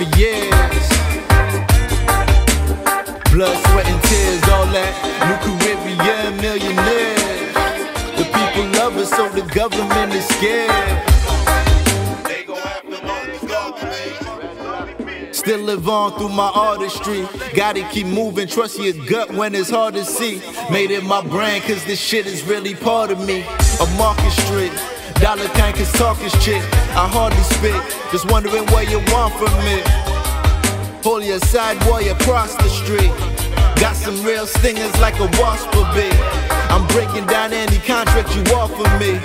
for years. Blood, sweat, and tears, all that. New Caribbean millionaires. The people love us, so the government is scared. Still live on through my artistry. Gotta keep moving, trust your gut when it's hard to see. Made it my brand, cause this shit is really part of me. A Market Street. Dollar tank is talking shit. I hardly spit. Just wondering what you want from me. Pull your side across the street. Got some real stingers like a wasp a bee. I'm breaking down any contract you offer me.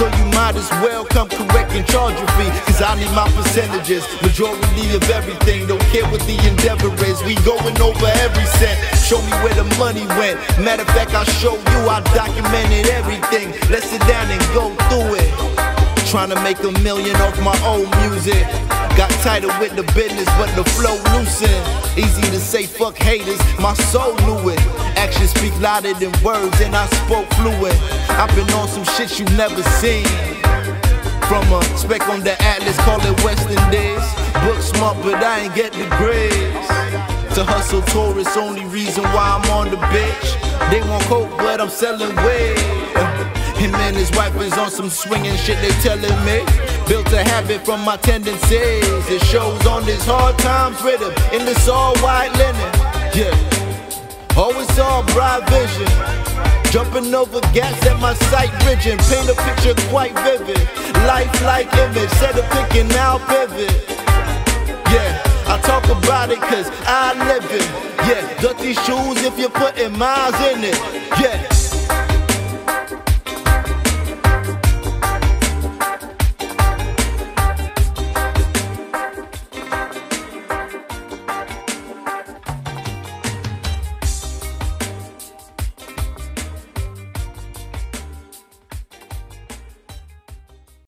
So you might as well come correct and charge your fee. Cause I need my percentages. Majority of everything. Don't care what the endeavor is. We going over every cent. Show me where the money went. Matter of fact, I'll show you. I documented everything. Let's sit down and go through it. Trying to make a million off my old music. Got tighter with the business, but the flow loosened. Easy to say fuck haters, my soul knew it. Actions speak louder than words, and I spoke fluent. I've been on some shit you never seen. From a speck on the atlas, call it Western days. Book smart, but I ain't get the grades. To hustle tourists, only reason why I'm on the bitch. They want coke, but I'm selling weed. Him and his wife is on some swinging shit, they telling me. Built a habit from my tendencies. It shows on this hard times Riddim in this all white linen. Yeah, always all bright vision. Jumping over gaps at my sight vision. Paint a picture quite vivid. Life like image, set a pick and now pivot. Yeah. I talk about it cause I live it. Yeah, dirty shoes if you're putting miles in it. Yeah,